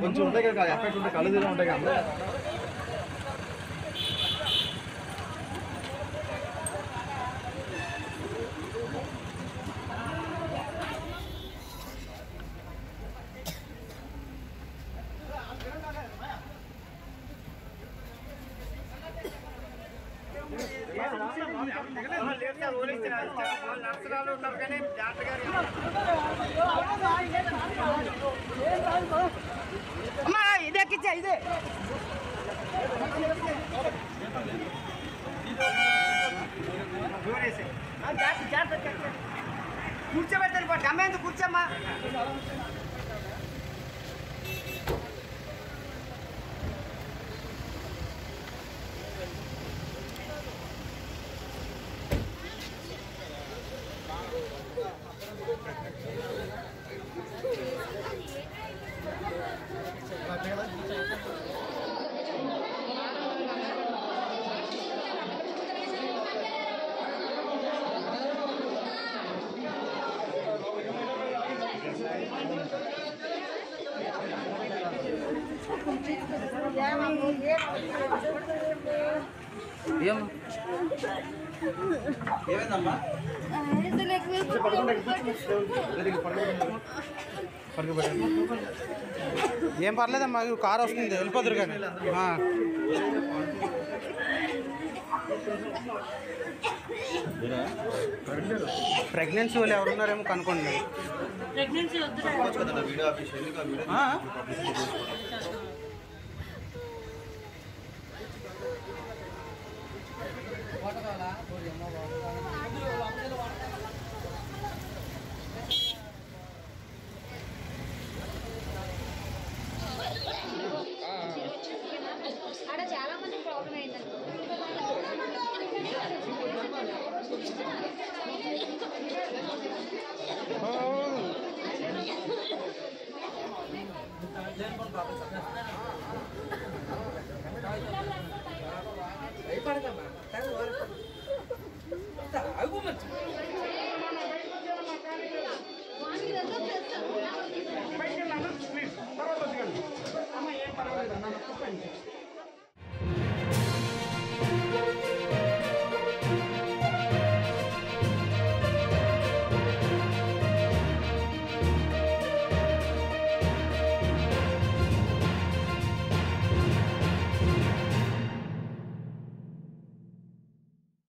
కొంచెం ఉంటాయి కదా ఎఫెక్ట్ ఉంటాయి కళ్ళు తిరిగి ఉంటాయి కదా. అమ్మా ఇదే కిచ్చా ఇదే. కూర్చోబెట్టారు పట్టు ఎందుకు కూర్చోమ్మా? ఏం పర్లేదమ్మా కార్ వస్తుంది వెళ్ళిపోతురు కానీ ఆ. ప్రెగ్నెన్సీ వాళ్ళు ఎవరున్నారేమో కనుక్కోండి. వీడియో लेन पर बात करते हैं